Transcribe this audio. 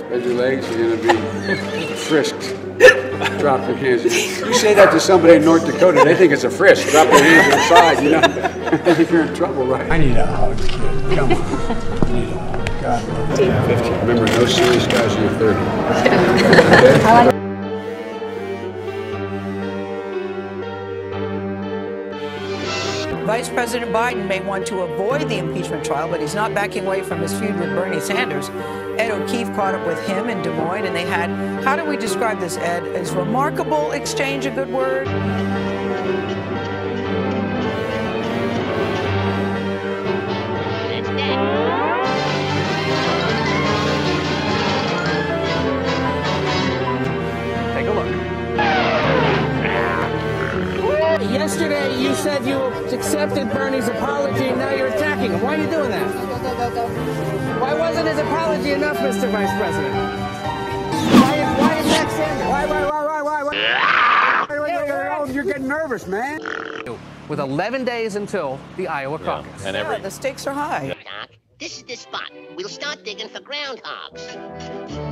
Spread your legs, you're gonna be frisked. Drop your hands. You say that to somebody in North Dakota, they think it's a frisk. Drop your hands to the side, you know? I think you're in trouble, right? I need a hug, kid. Come on. I need a hug. God love you. Remember, no serious guys in your 30s. Vice President Biden may want to avoid the impeachment trial, but he's not backing away from his feud with Bernie Sanders. Ed O'Keefe caught up with him in Des Moines, and they had, how do we describe this, Ed? Is remarkable exchange a good word? Yesterday, you said you accepted Bernie's apology, and now you're attacking him. Why are you doing that? Why wasn't his apology enough, Mr. Vice President? Why, why is that standing? Why, why, why, why, why, why? Oh, You're getting nervous, man. With 11 days until the Iowa caucus. And Yeah, the stakes are high. Doc, this is the spot. We'll start digging for groundhogs.